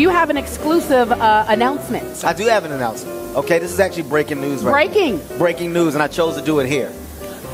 You have an exclusive uh, announcement. I do have an announcement. Okay, this is actually breaking news right Breaking. now. Breaking news, and I chose to do it here.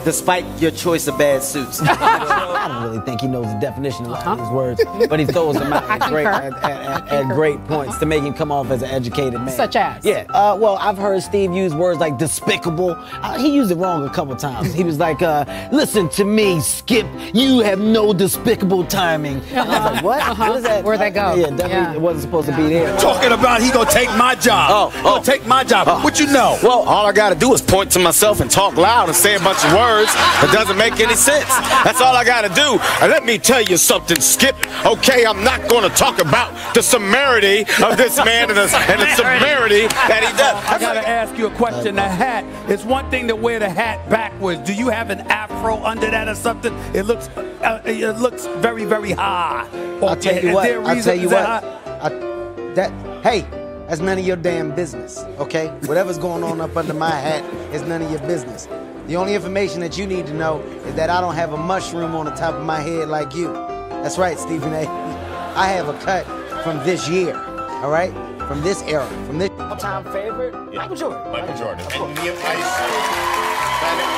Despite your choice of bad suits. I don't really think he knows the definition of a lot of these words, but he throws them out I at great, at, at- at- at great points to make him come off as an educated man. Such as? Yeah. Uh, well, I've heard Steve use words like despicable. Uh, he used it wrong a couple times. He was like, uh, "Listen to me, Skip. You have no despicable timing." And I was like, "What? What is that? Where'd that go? Yeah, definitely. Yeah. It wasn't supposed to be there. Talking about he gonna take my job. Oh, He gonna oh. take my job. What you know? Well, all I gotta do is point to myself and talk loud and say a bunch of words that doesn't make any sense. That's all I gotta do. And let me tell you something, Skip. Okay, I'm not gonna talk about the severity of this man and the, and the severity that he does. I gotta ask you a question. The hat. It's one thing to wear the hat backwards. Do you have an afro under that or something? It looks, uh, it looks very, very high. Or I'll tell you what. there a I'll tell you what. I, that hey, that's none of your damn business. Okay, whatever's going on up under my hat is none of your business. The only information that you need to know is that I don't have a mushroom on the top of my head like you. That's right, Stephen A. I have a cut from this year. All right, from this era, from this all-time favorite, Michael Jordan. Michael Jordan. And you, I,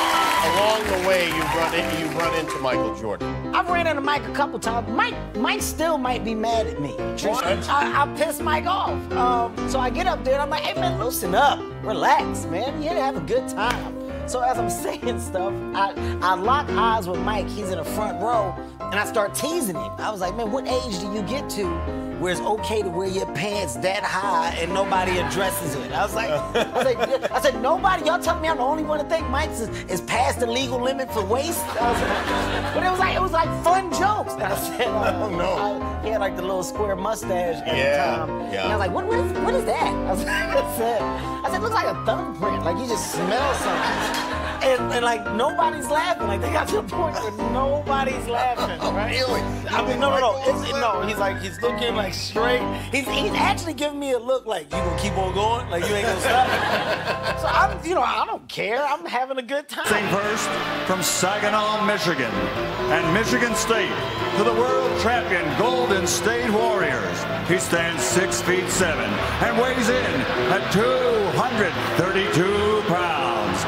along the way, you run in, you run into Michael Jordan. I've ran into Mike a couple times. Mike, Mike still might be mad at me. I, I pissed Mike off. Um, so I get up there and I'm like, hey man, loosen up, relax, man. You here to have a good time. So as I'm saying stuff, I, I lock eyes with Mike. He's in the front row, and I start teasing him. I was like, man, what age do you get to where it's okay to wear your pants that high and nobody addresses it? I was like, I, was like, I said, nobody. Y'all telling me I'm the only one to think Mike's is, is past the legal limit for waist? I was like, but it was like it was like fun jokes. And I said, oh, no. I, he had like the little square mustache at Yeah, the time. yeah. And I was like, what, what, is, what is that? I, was, I said, I said, it looks like a thumbprint. Like you just smell something. And, and like nobody's laughing. Like they got to the point where nobody's laughing. Oh, right? Really? I mean, no, no, no. It's, no, he's like he's looking like straight. He's he's actually giving me a look like you gonna keep on going, like you ain't gonna stop. so I'm, you know, I don't care. I'm having a good time. Sing first from Saginaw, Michigan, and Michigan State to the world champion Golden State Warriors. He stands six feet seven and weighs in at 232 pounds.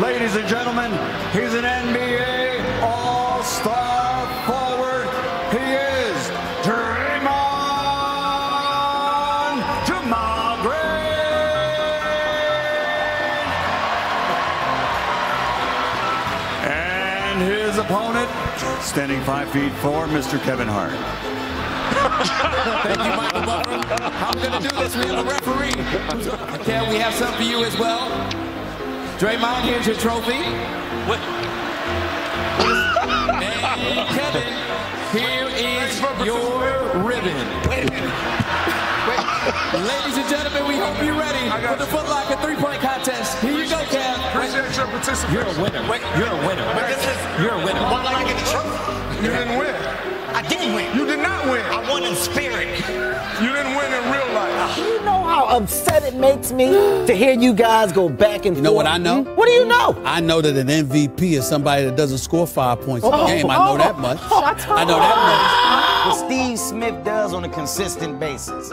Ladies and gentlemen, he's an NBA All-Star his opponent, standing five feet four, Mr. Kevin Hart. Thank you, Michael Buffer. I'm going to do this. We have a referee. Ken, we have some for you as well. Draymond, here's your trophy. What? And Kevin, here is your ribbon. Wait a minute. Ladies and gentlemen, we hope you're ready for the Foot Locker three-point contest. Here you go, Kev. Appreciate your participation. You're a winner. You're a winner. But this is You're a winner. why did I get the trophy? You didn't win. I didn't win. You did not win. I won in spirit. You didn't win in real life. You know how upset it makes me to hear you guys go back and forth? You know what I know? What do you know? I know that an MVP is somebody that doesn't score five points in a oh, game. I know that oh, much. Oh, I know that What Steve Smith does on a consistent basis.